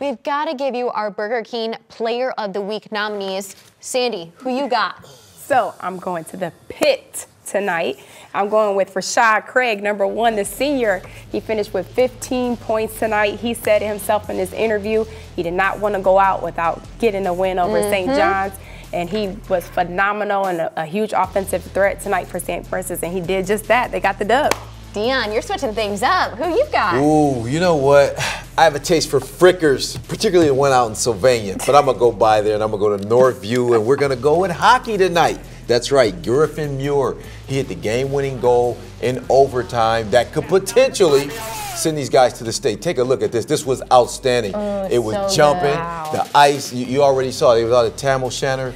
We've got to give you our Burger King Player of the Week nominees. Sandy, who you got? So I'm going to the pit tonight. I'm going with Rashad Craig, number one, the senior. He finished with 15 points tonight. He said himself in his interview he did not want to go out without getting a win over mm-hmm. St. John's. And he was phenomenal and a, a huge offensive threat tonight for St. Francis. And he did just that. They got the dub. Dion, you're switching things up. Who you got? Ooh, you know what? I have a taste for Frickers, particularly the one out in Sylvania. But I'm gonna go by there and I'm gonna go to Northview and we're gonna go with hockey tonight. That's right, Griffin Muir. He hit the game-winning goal in overtime that could potentially send these guys to the state. Take a look at this. This was outstanding. Oh, it was so jumping, the ice. You, you, already saw it. It was out of Tam-O-Shanter.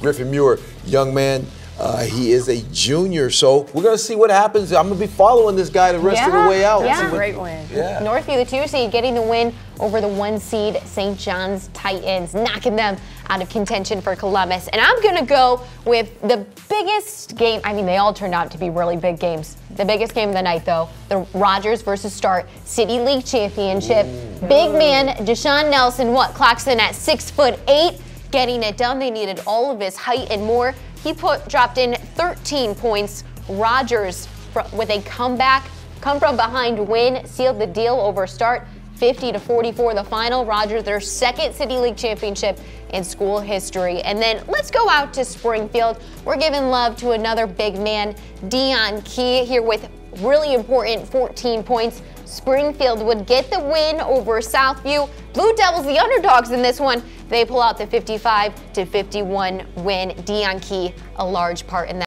Griffin Muir, young man, uh, he is a junior, so we're going to see what happens. I'm going to be following this guy the rest yeah, of the way out. Yeah. That's a great win. Yeah. Northview, the two seed, getting the win over the one seed St. John's Titans, knocking them out of contention for Columbus. And I'm going to go with the biggest game. I mean, they all turned out to be really big games. The biggest game of the night, though, the Rogers versus Start City League Championship. Ooh. Big man Deshaun Nelson, what clocks in at six foot eight, getting it done. They needed all of his height and more. He put dropped in 13 points. Rogers with a comeback, come from behind win, sealed the deal over start. 50 to 44 the final. Rogers their second City League championship in school history. And then let's go out to Springfield. We're giving love to another big man, Dion Key, here with really important 14 points. Springfield would get the win over Southview. Blue Devils, the underdogs in this one, they pull out the 55 to 51 win. Dion Key, a large part in that.